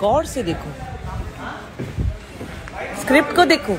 गौर से देखो। स्क्रिप्ट को देखो।